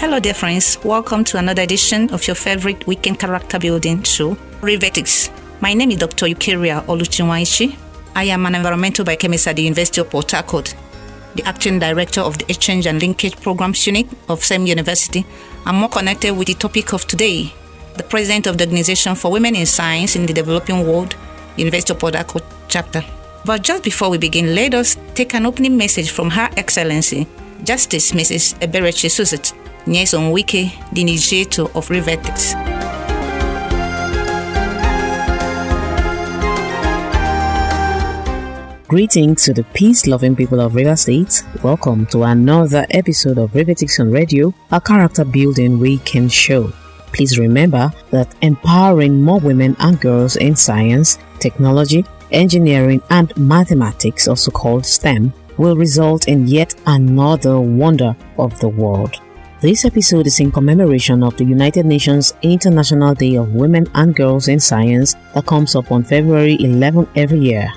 Hello, dear friends. Welcome to another edition of your favorite weekend character building show, Rivetics. My name is Dr. Eucharia Oluchi Nwaichi. I am an environmental biochemist at the University of Port Harcourt, the acting director of the Exchange and Linkage Programs Unit of same university. I'm more connected with the topic of today, the president of the Organization for Women in Science in the Developing World, University of Port Harcourt chapter. But just before we begin, let us take an opening message from Her Excellency, Justice Mrs. Eberechi Suzzette, Wike, the initiator of. Greetings to the peace loving people of River State. Welcome to another episode of Rivetics on Radio, a character building weekend show. Please remember that empowering more women and girls in science, technology, engineering, and mathematics, also called STEM, will result in yet another wonder of the world. This episode is in commemoration of the United Nations International Day of Women and Girls in Science that comes up on February 11 every year.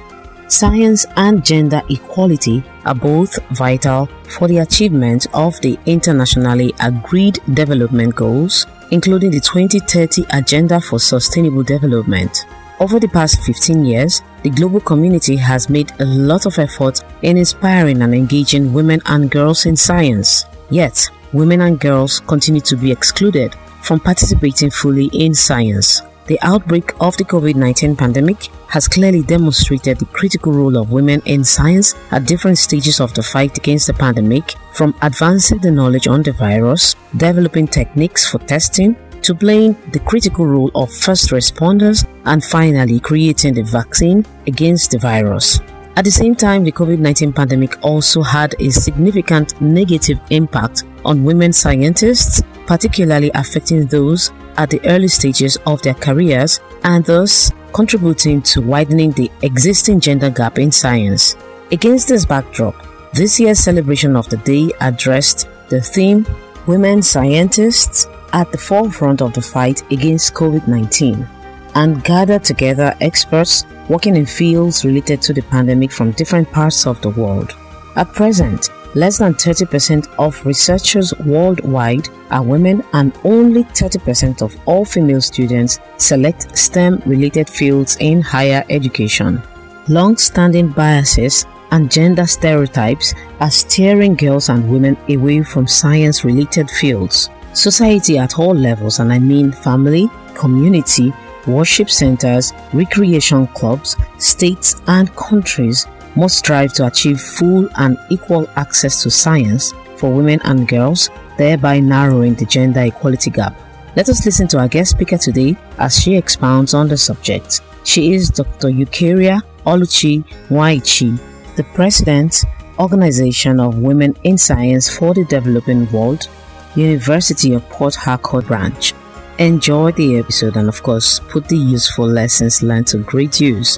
Science and gender equality are both vital for the achievement of the internationally agreed development goals, including the 2030 Agenda for Sustainable Development. Over the past 15 years, the global community has made a lot of effort in inspiring and engaging women and girls in science. Yet, women and girls continue to be excluded from participating fully in science. The outbreak of the COVID 19 pandemic has clearly demonstrated the critical role of women in science at different stages of the fight against the pandemic, from advancing the knowledge on the virus, developing techniques for testing, to playing the critical role of first responders, and finally creating the vaccine against the virus. At the same time, the COVID 19 pandemic also had a significant negative impact on women scientists, particularly affecting those at the early stages of their careers and thus contributing to widening the existing gender gap in science. Against this backdrop, this year's celebration of the day addressed the theme Women Scientists at the forefront of the fight against COVID 19 and gathered together experts working in fields related to the pandemic from different parts of the world. At present, less than 30% of researchers worldwide are women, and only 30% of all female students select STEM related fields in higher education. Long standing biases and gender stereotypes are steering girls and women away from science related fields. Society at all levels, and I mean family, community, worship centers, recreation clubs, states, and countries must strive to achieve full and equal access to science for women and girls, thereby narrowing the gender equality gap. Let us listen to our guest speaker today as she expounds on the subject. She is Dr. Eucharia Oluchi Nwaichi, the President, Organization of Women in Science for the Developing World, University of Port Harcourt Branch. Enjoy the episode and, of course, put the useful lessons learned to great use.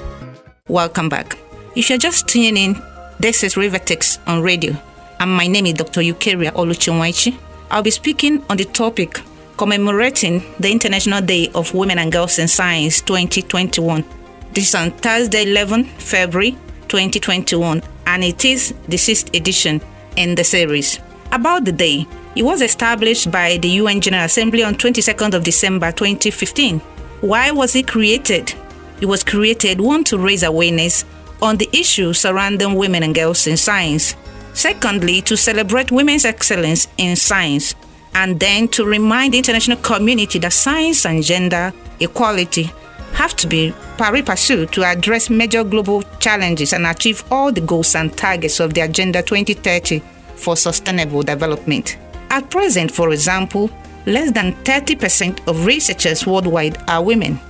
Welcome back. If you're just tuning in, this is Rivetics on radio, and my name is Dr. Eucharia Oluchi Nwaichi. I'll be speaking on the topic commemorating the International Day of Women and Girls in Science 2021. This is on Thursday, 11 February 2021, and it is the sixth edition in the series. About the day, it was established by the UN General Assembly on 22nd of December 2015. Why was it created? It was created one to raise awareness on the issues surrounding women and girls in science. Secondly, to celebrate women's excellence in science. And then to remind the international community that science and gender equality have to be pari passu to address major global challenges and achieve all the goals and targets of the Agenda 2030 for sustainable development. At present, for example, less than 30% of researchers worldwide are women.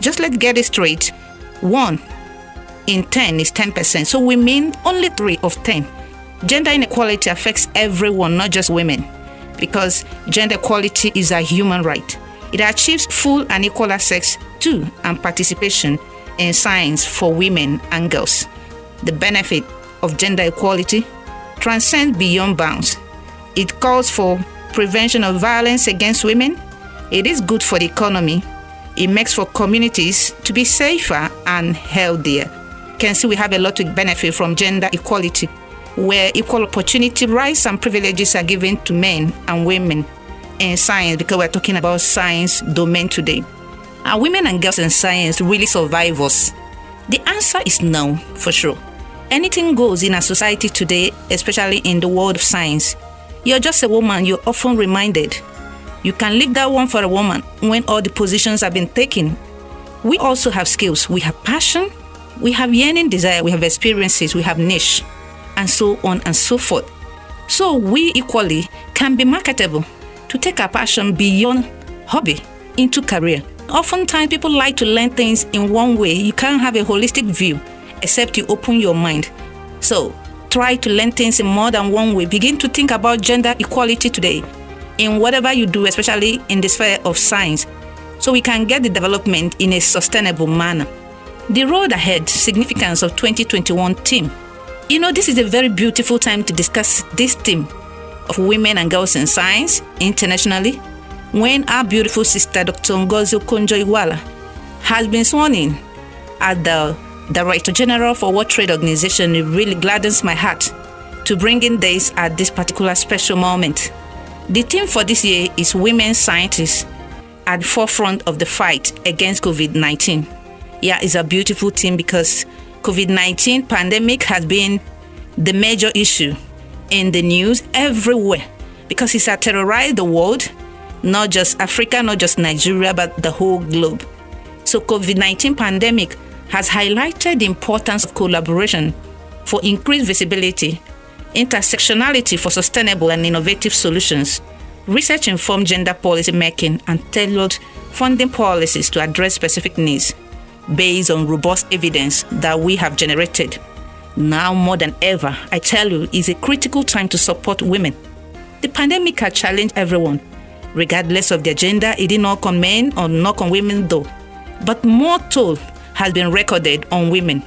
Just let's get it straight. One in 10 is 10%. So we mean only 3 of 10. Gender inequality affects everyone, not just women, because gender equality is a human right. It achieves full and equal access to and participation in science for women and girls. The benefit of gender equality transcends beyond bounds. It calls for prevention of violence against women. It is good for the economy. It makes for communities to be safer and healthier can see we have a lot to benefit from gender equality, where equal opportunity rights and privileges are given to men and women. in science because we're talking about science domain today. Are women and girls in science really survivors? The answer is no, for sure. Anything goes in a society today, especially in the world of science. You're just a woman, you're often reminded. You can leave that one for a woman when all the positions have been taken. We also have skills. We have passion, we have yearning desire, we have experiences, we have niche, and so on and so forth. So we equally can be marketable to take our passion beyond hobby into career. Oftentimes, people like to learn things in one way. You can't have a holistic view except you open your mind. So, try to learn things in more than one way. Begin to think about gender equality today in whatever you do, especially in the sphere of science, so we can get the development in a sustainable manner. The road ahead, significance of 2021 theme. You know, this is a very beautiful time to discuss this theme of women and girls in science internationally when our beautiful sister Dr. Ngozi Okonjo-Iweala has been sworn in as the Director General for World Trade Organization, it really gladdens my heart to bring in this at this particular special moment. The theme for this year is Women Scientists at the forefront of the fight against COVID-19. Yeah, it's a beautiful thing because COVID-19 pandemic has been the major issue in the news everywhere because it's a terrorized the world, not just Africa, not just Nigeria, but the whole globe. So COVID-19 pandemic has highlighted the importance of collaboration for increased visibility, intersectionality for sustainable and innovative solutions, research informed gender policy making, and tailored funding policies to address specific needs based on robust evidence that we have generated. Now more than ever, I tell you, is a critical time to support women. The pandemic has challenged everyone, regardless of their gender. It did not on men or knock on women though. But more toll has been recorded on women.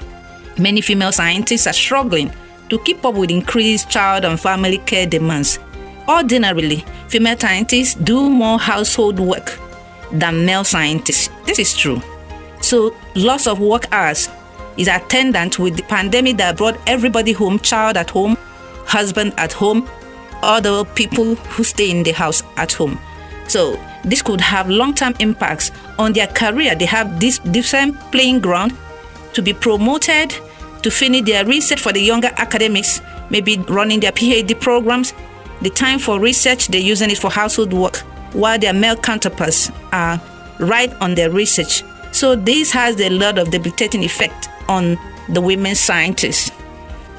Many female scientists are struggling to keep up with increased child and family care demands. Ordinarily, female scientists do more household work than male scientists. This is true. So, loss of work hours is attendant with the pandemic that brought everybody home, child at home, husband at home, other people who stay in the house at home. So, this could have long-term impacts on their career. They have this different playing ground to be promoted, to finish their research for the younger academics, maybe running their PhD programs. The time for research, they're using it for household work, while their male counterparts are right on their research. So this has a lot of debilitating effect on the women scientists.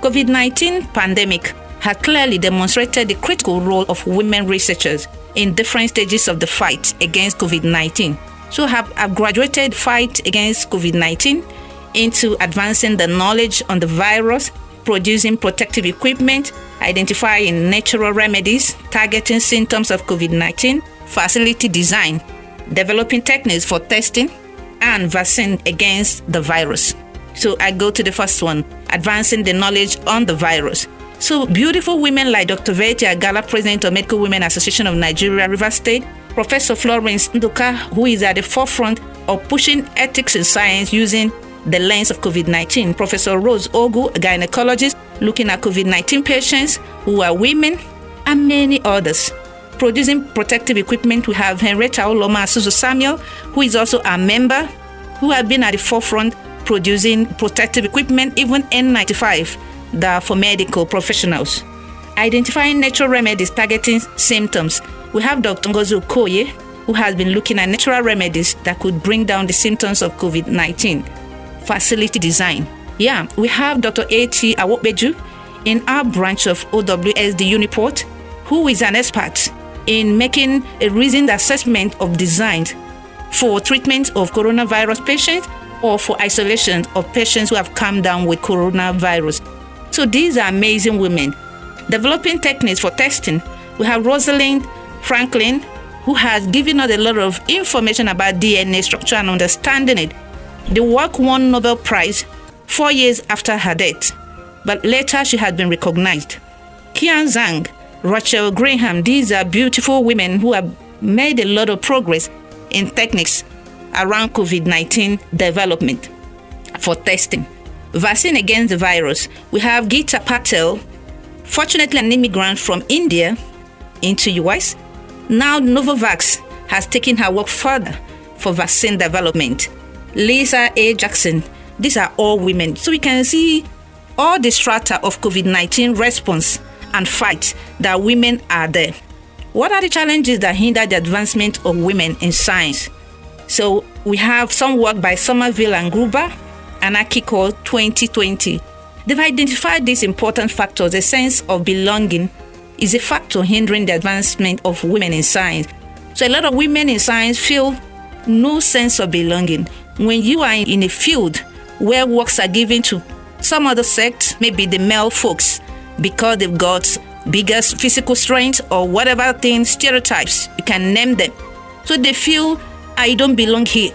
COVID-19 pandemic has clearly demonstrated the critical role of women researchers in different stages of the fight against COVID 19. So, have, have graduated fight against COVID 19 into advancing the knowledge on the virus, producing protective equipment, identifying natural remedies, targeting symptoms of COVID 19, facility design, developing techniques for testing, and vaccine against the virus. So I go to the first one advancing the knowledge on the virus. So beautiful women like Dr. Verity Agala, President of Medical Women Association of Nigeria, River State, Professor Florence Nduka, who is at the forefront of pushing ethics in science using the lens of COVID-19. Professor Rose Ogu, a gynecologist, looking at COVID-19 patients who are women, and many others. Producing protective equipment, we have Henrietta Oloma Asuzu Samuel, who is also a member, who have been at the forefront producing protective equipment, even N95 that for medical professionals. Identifying natural remedies targeting symptoms. We have Dr. Ngozi Okoye, who has been looking at natural remedies that could bring down the symptoms of COVID 19. Facility design. Yeah, we have Dr. A.T. Awobeju in our branch of OWSD Uniport, who is an expert in making a reasoned assessment of designs for treatment of coronavirus patients or for isolation of patients who have come down with coronavirus. So these are amazing women. Developing techniques for testing, we have Rosalind Franklin, who has given us a lot of information about DNA structure and understanding it. The work won Nobel Prize four years after her death, but later she had been recognized. Qian Zhang, Rachel Graham, these are beautiful women who have made a lot of progress in techniques around COVID 19 development for testing vaccine against the virus, we have Geeta Patel, fortunately an immigrant from India into US, Now, Novavax has taken her work further for vaccine development. Lisa A. Jackson, these are all women. So we can see all the strata of COVID 19 response and fight that women are there. What are the challenges that hinder the advancement of women in science? So we have some work by Somerville and Gruber, and Akiko 2020. They've identified these important factors. A sense of belonging is a factor hindering the advancement of women in science. So a lot of women in science feel no sense of belonging. When you are in a field where works are given to some other sect, maybe the male folks, because they've got biggest physical strength or whatever things, stereotypes, you can name them. So they feel, I don't belong here.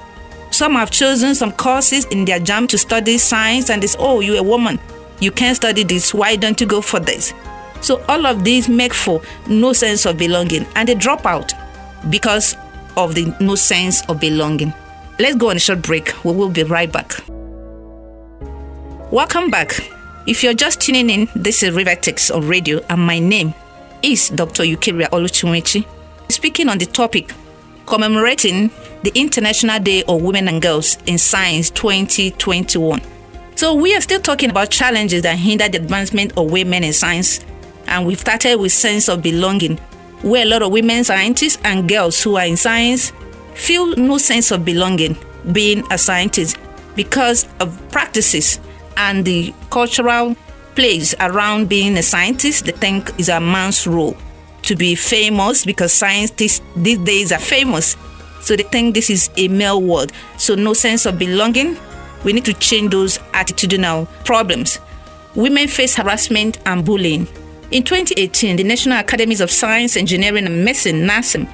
Some have chosen some courses in their JAMB to study science and it's, oh, you're a woman. You can't study this. Why don't you go for this? So all of these make for no sense of belonging and they drop out because of the no sense of belonging. Let's go on a short break. We will be right back. Welcome back. If you're just tuning in, this is Rivertex on radio, and my name is Dr. Eucharia Oluchi Nwaichi, speaking on the topic commemorating the International Day of Women and Girls in Science 2021. So, we are still talking about challenges that hinder the advancement of women in science, and we've started with sense of belonging, where a lot of women scientists and girls who are in science feel no sense of belonging being a scientist because of practices and the cultural place around being a scientist, they think is a man's role to be famous because scientists these days are famous. So they think this is a male world. So no sense of belonging. We need to change those attitudinal problems. Women face harassment and bullying. In 2018, the National Academies of Science, Engineering and Medicine, NASEM,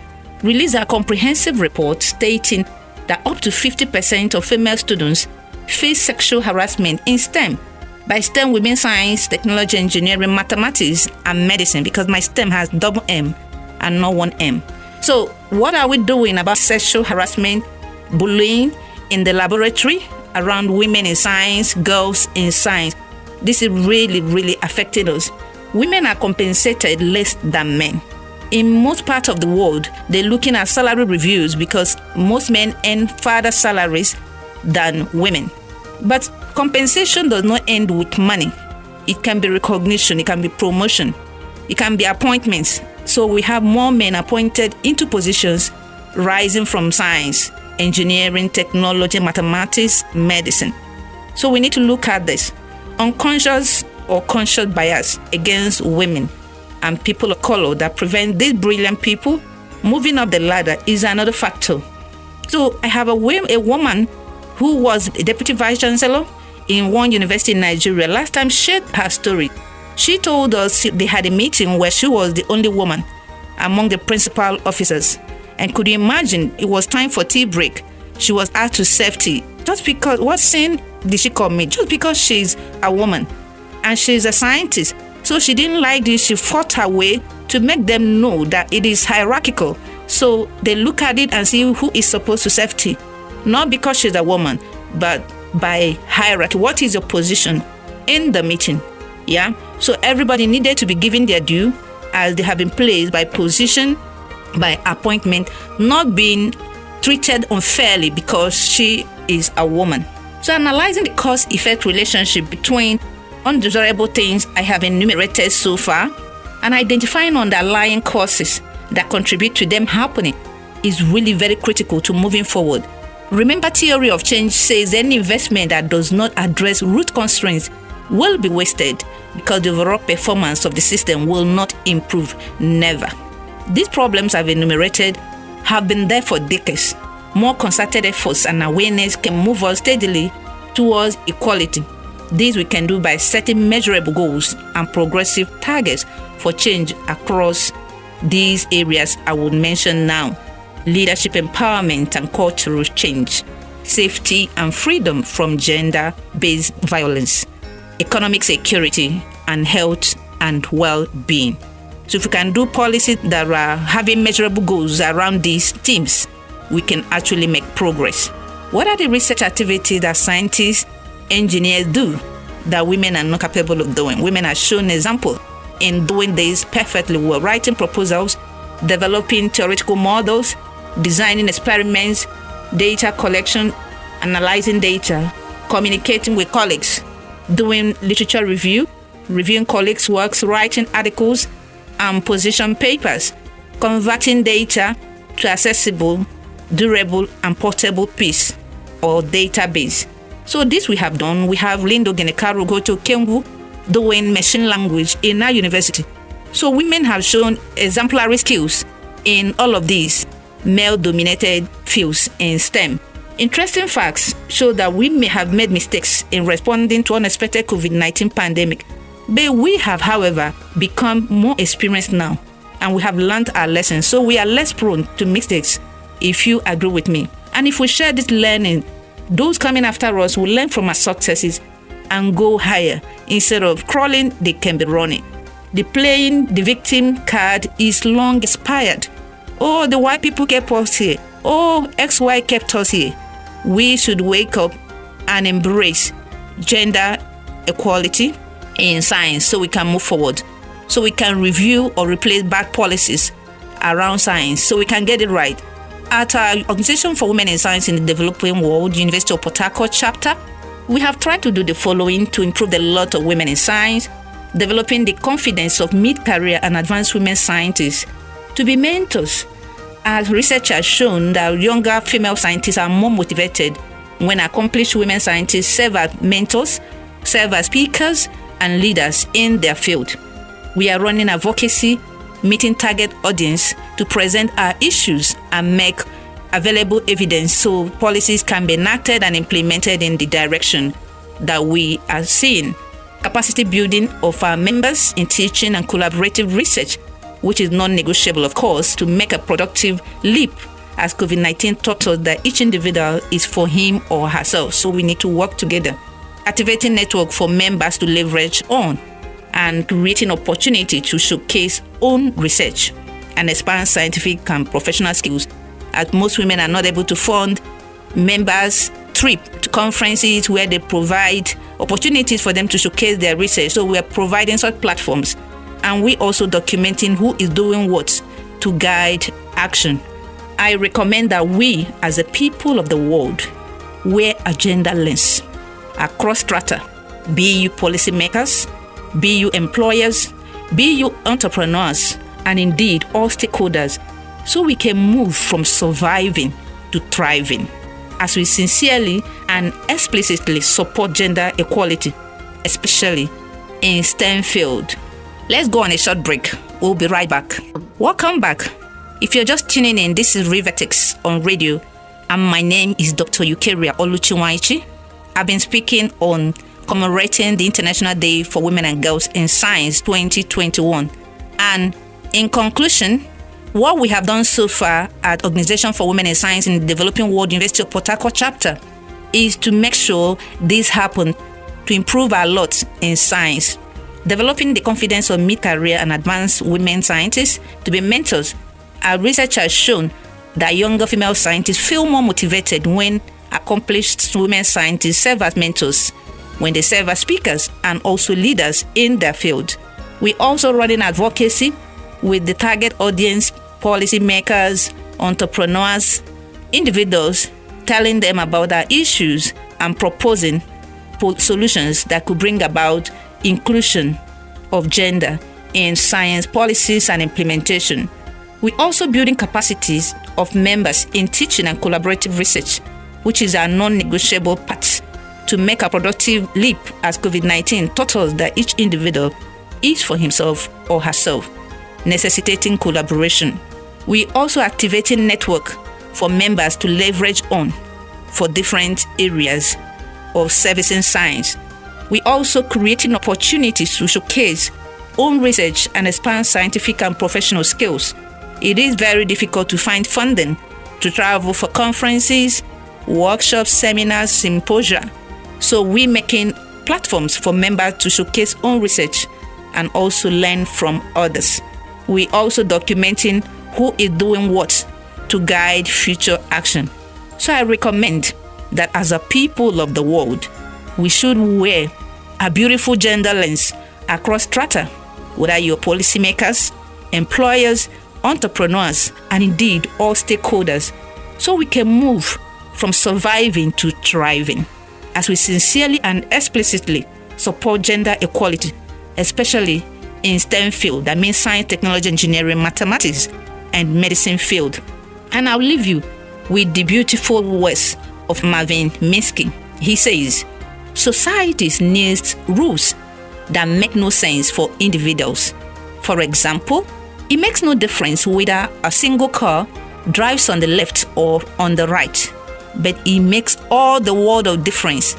released a comprehensive report stating that up to 50% of female students face sexual harassment in STEM. By STEM, we mean science, technology, engineering, mathematics, and medicine because my STEM has double M and not one M. So, what are we doing about sexual harassment, bullying in the laboratory around women in science, girls in science? This is really, really affecting us. Women are compensated less than men. In most parts of the world, they're looking at salary reviews because most men earn further salaries than women. But compensation does not end with money. It can be recognition, it can be promotion, it can be appointments. So we have more men appointed into positions rising from science, engineering, technology, mathematics, medicine. So we need to look at this. Unconscious or conscious bias against women and people of color that prevent these brilliant people moving up the ladder is another factor. So I have a, a woman who was deputy vice chancellor in one university in Nigeria, last time shared her story. She told us they had a meeting where she was the only woman among the principal officers. And could you imagine it was time for tea break? She was asked to serve tea just because what sin did she commit? Just because she's a woman and she's a scientist. So she didn't like this. She fought her way to make them know that it is hierarchical. So they look at it and see who is supposed to serve tea not because she's a woman, but by hierarchy. What is your position in the meeting? Yeah. So everybody needed to be given their due as they have been placed by position, by appointment, not being treated unfairly because she is a woman. So analyzing the cause effect relationship between undesirable things I have enumerated so far and identifying underlying causes that contribute to them happening is really very critical to moving forward Remember, theory of change says any investment that does not address root constraints will be wasted because the overall performance of the system will not improve. Never. These problems I've enumerated have been there for decades. More concerted efforts and awareness can move us steadily towards equality. This we can do by setting measurable goals and progressive targets for change across these areas I would mention now leadership empowerment and cultural change, safety and freedom from gender based violence, economic security, and health and well being. So, if we can do policies that are having measurable goals around these themes, we can actually make progress. What are the research activities that scientists, engineers do that women are not capable of doing? Women are shown example in doing this perfectly well, writing proposals, developing theoretical models, designing experiments, data collection, analyzing data, communicating with colleagues, doing literature review, reviewing colleagues' works, writing articles and position papers, converting data to accessible, durable, and portable piece or database. So this we have done. We have Lindo Genekaru Goto Kembu doing machine language in our university. So women have shown exemplary skills in all of these male-dominated fields in STEM. Interesting facts show that we may have made mistakes in responding to unexpected COVID-19 pandemic, but we have, however, become more experienced now, and we have learned our lessons, so we are less prone to mistakes. If you agree with me, and if we share this learning, those coming after us will learn from our successes and go higher. Instead of crawling, they can be running. The playing the victim card is long expired. Oh, the white people kept us here. Oh, XY kept us here. We should wake up and embrace gender equality in science so we can move forward. So we can review or replace bad policies around science so we can get it right. At our Organization for Women in Science in the Developing World, University of Port chapter, we have tried to do the following to improve the lot of women in science, developing the confidence of mid-career and advanced women scientists to be mentors. As research has shown that younger female scientists are more motivated when accomplished women scientists serve as mentors, serve as speakers, and leaders in their field. We are running advocacy, meeting target audience to present our issues and make available evidence so policies can be enacted and implemented in the direction that we are seeing. Capacity building of our members in teaching and collaborative research, which is non negotiable, of course, to make a productive leap as COVID 19 taught us that each individual is for him or herself. So we need to work together. Activating network for members to leverage on and creating opportunity to showcase own research and expand scientific and professional skills as most women are not able to fund members trip to conferences where they provide opportunities for them to showcase their research so we are providing such platforms and we also documenting who is doing what to guide action. I recommend that we as a people of the world wear a gender lens across strata. Be you policymakers be you employers be you entrepreneurs and indeed all stakeholders so we can move from surviving to thriving. As we sincerely and explicitly support gender equality, especially in STEM field. Let's go on a short break. We'll be right back. Welcome back. If you're just tuning in, this is Rivetics on radio, and my name is Dr. Eucharia Oluchi Nwaichi. I've been speaking on commemorating the International Day for Women and Girls in Science 2021. And in conclusion, what we have done so far at Organization for Women in Science in the Developing World University of Port Harcourt chapter is to make sure this happen to improve our lot in science, developing the confidence of mid-career and advanced women scientists to be mentors. Our research has shown that younger female scientists feel more motivated when accomplished women scientists serve as mentors, when they serve as speakers and also leaders in their field. We also run in advocacy with the target audience policymakers, entrepreneurs, individuals, telling them about our issues and proposing solutions that could bring about inclusion of gender in science policies and implementation. We also building capacities of members in teaching and collaborative research, which is our non-negotiable part to make a productive leap as COVID-19 taught us that each individual is for himself or herself, necessitating collaboration. We also activating network for members to leverage on for different areas of servicing science. We also creating opportunities to showcase own research and expand scientific and professional skills. It is very difficult to find funding to travel for conferences, workshops, seminars, symposia. So we making platforms for members to showcase own research and also learn from others. We also documenting who is doing what to guide future action. So I recommend that as a people of the world, we should wear a beautiful gender lens across strata, whether you're policymakers, employers, entrepreneurs, and indeed all stakeholders so we can move from surviving to thriving as we sincerely and explicitly support gender equality, especially in STEM field, that means science, technology, engineering, mathematics, and medicine field. And I'll leave you with the beautiful words of Marvin Minsky. He says, Societies needs rules that make no sense for individuals. For example, it makes no difference whether a single car drives on the left or on the right, but it makes all the world of difference